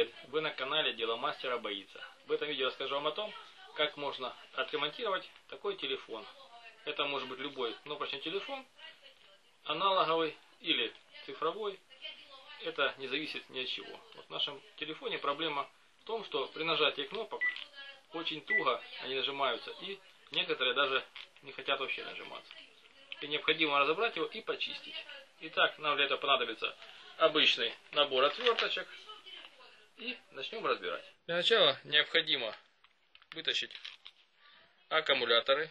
привет! Вы на канале Дело Мастера Боится. В этом видео расскажу вам о том, как можно отремонтировать такой телефон. Это может быть любой кнопочный телефон, аналоговый или цифровой. Это не зависит ни от чего. Вот в нашем телефоне проблема в том, что при нажатии кнопок очень туго они нажимаются и некоторые даже не хотят вообще нажиматься. И необходимо разобрать его и почистить. Итак, нам для этого понадобится обычный набор отверточек. И начнем разбирать. Для начала необходимо вытащить аккумуляторы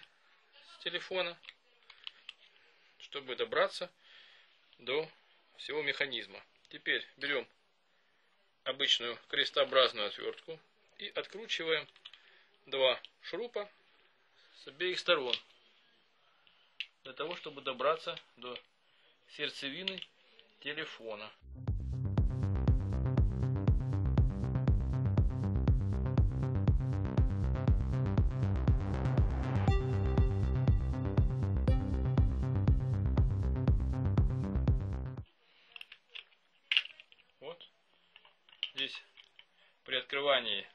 с телефона, чтобы добраться до всего механизма. Теперь берем обычную крестообразную отвертку и откручиваем два шурупа с обеих сторон для того, чтобы добраться до сердцевины телефона. Вот. Здесь при открывании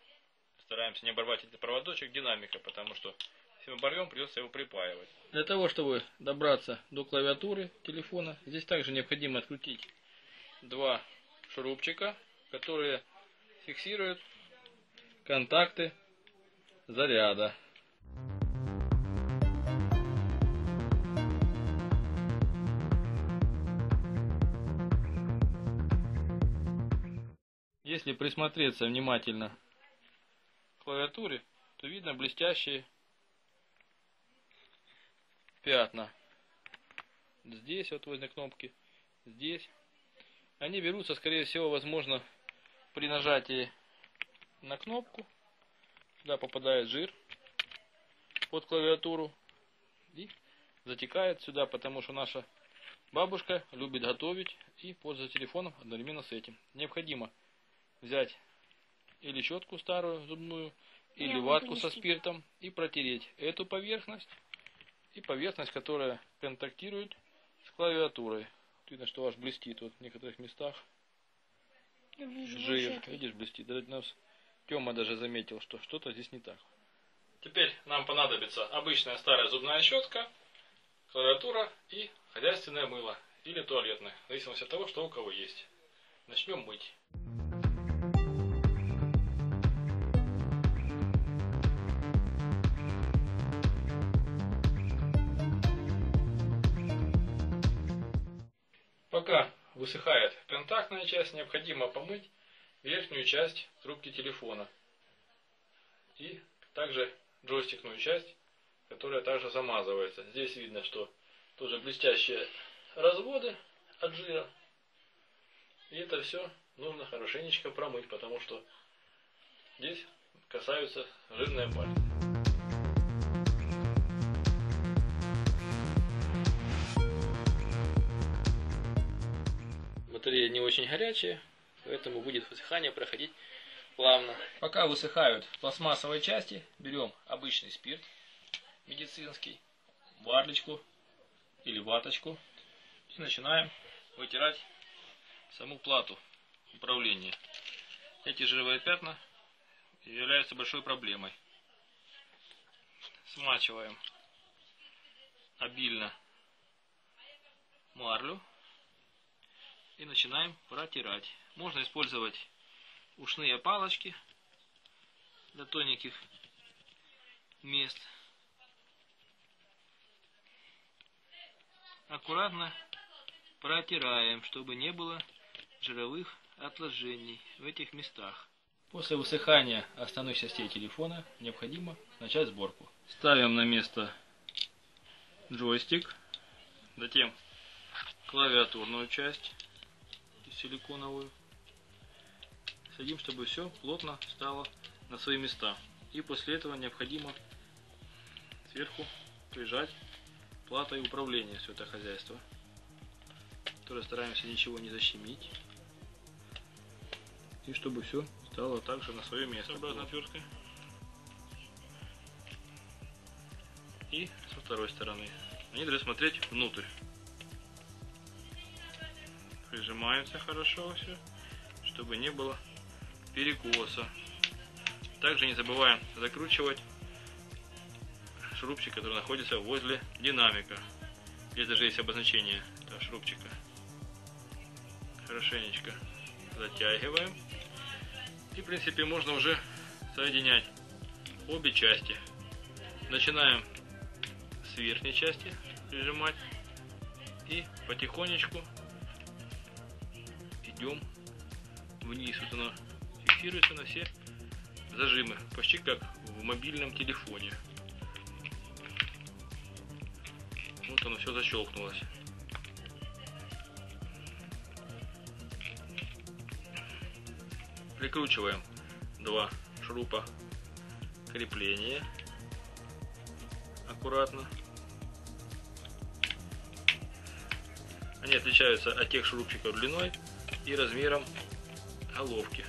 стараемся не оборвать этот проводочек динамика, потому что если мы оборвем, придется его припаивать. Для того, чтобы добраться до клавиатуры телефона, здесь также необходимо открутить два шурупчика, которые фиксируют контакты заряда. Если присмотреться внимательно к клавиатуре, то видно блестящие пятна. Здесь вот возле кнопки, здесь. Они берутся, скорее всего, возможно, при нажатии на кнопку. Сюда попадает жир под клавиатуру и затекает сюда, потому что наша бабушка любит готовить и пользоваться телефоном одновременно с этим. Необходимо взять или щетку старую зубную, или ватку со спиртом и протереть эту поверхность и поверхность, которая контактирует с клавиатурой. Видно, что аж блестит вот в некоторых местах. Жир, видишь, блестит. Даже нас Тёма даже заметил, что что-то здесь не так. Теперь нам понадобится обычная старая зубная щетка, клавиатура и хозяйственное мыло или туалетное, в зависимости от того, что у кого есть. Начнем мыть. Пока высыхает контактная часть, необходимо помыть верхнюю часть трубки телефона. И также джойстикную часть, которая также замазывается. Здесь видно, что тоже блестящие разводы от жира. И это все нужно хорошенечко промыть, потому что здесь касаются жирные пальцы. Батарея не очень горячая, поэтому будет высыхание проходить плавно. Пока высыхают пластмассовые части, берем обычный спирт медицинский, варлечку или ваточку и начинаем вытирать саму плату управления. Эти жировые пятна являются большой проблемой. Смачиваем обильно марлю и начинаем протирать. Можно использовать ушные палочки для тоненьких мест. Аккуратно протираем, чтобы не было жировых отложений в этих местах. После высыхания основных частей телефона необходимо начать сборку. Ставим на место джойстик, затем клавиатурную часть силиконовую. Садим, чтобы все плотно стало на свои места. И после этого необходимо сверху прижать платой управления все это хозяйство. Которое стараемся ничего не защемить. И чтобы все стало также на свое место. Обратно отверткой. И со второй стороны. Они должны смотреть внутрь прижимаются хорошо все, чтобы не было перекоса. Также не забываем закручивать шурупчик, который находится возле динамика. Здесь даже есть обозначение этого шурупчика. Хорошенечко затягиваем. И в принципе можно уже соединять обе части. Начинаем с верхней части прижимать и потихонечку идем вниз. Вот оно фиксируется на все зажимы, почти как в мобильном телефоне. Вот оно все защелкнулось. Прикручиваем два шурупа крепления аккуратно. Они отличаются от тех шурупчиков длиной и размером головки.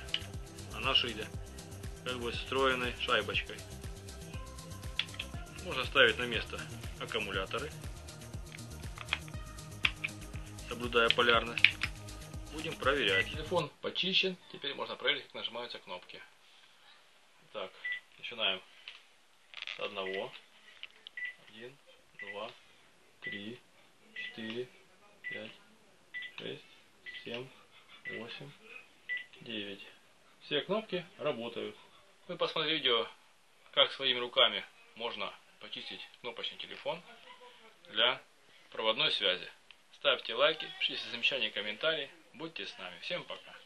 А наши как бы встроенной шайбочкой. Можно ставить на место аккумуляторы, соблюдая полярность. Будем проверять. Телефон почищен, теперь можно проверить, как нажимаются кнопки. Так, начинаем с одного. Один, два, три, четыре, Все кнопки работают. Мы посмотрели видео, как своими руками можно почистить кнопочный телефон для проводной связи. Ставьте лайки, пишите замечания, комментарии. Будьте с нами. Всем пока.